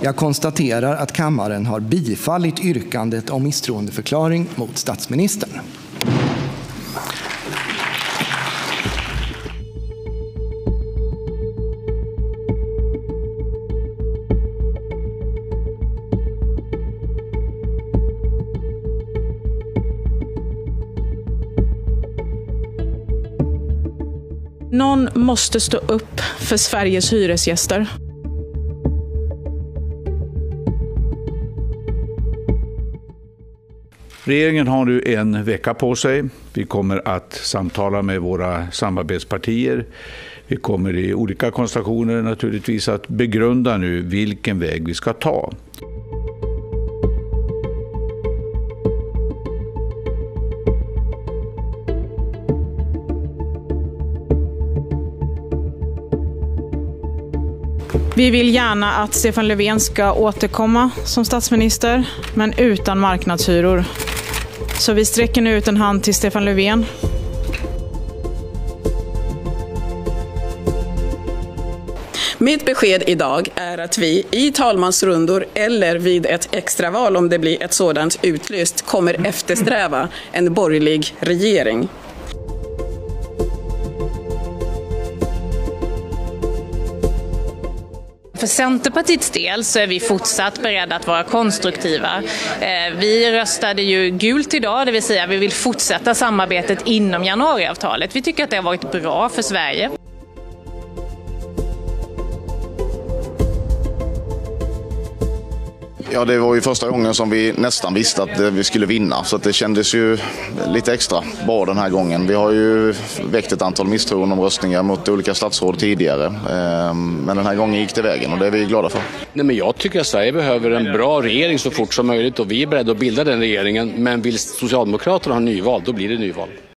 Jag konstaterar att kammaren har bifallit yrkandet om misstroendeförklaring mot statsministern. Någon måste stå upp för Sveriges hyresgäster. Regeringen har nu en vecka på sig. Vi kommer att samtala med våra samarbetspartier. Vi kommer i olika konstellationer naturligtvis att begrunda nu vilken väg vi ska ta. Vi vill gärna att Stefan Löfven ska återkomma som statsminister, men utan marknadshyror. Så vi sträcker nu ut en hand till Stefan Löfven. Mitt besked idag är att vi i talmansrundor eller vid ett extraval, om det blir ett sådant utlyst, kommer eftersträva en borgerlig regering. För Centerpartiets del så är vi fortsatt beredda att vara konstruktiva. Eh, vi röstade ju gult idag, det vill säga vi vill fortsätta samarbetet inom januariavtalet. Vi tycker att det har varit bra för Sverige. Ja, det var ju första gången som vi nästan visste att vi skulle vinna så att det kändes ju lite extra bra den här gången. Vi har ju väckt ett antal misstroendeomröstningar mot olika statsråd tidigare. Ehm, men den här gången gick det vägen och det är vi glada för. Nej, men jag tycker att Sverige behöver en bra regering så fort som möjligt och vi är beredda att bilda den regeringen. Men vill Socialdemokraterna ha nyval, då blir det nyval.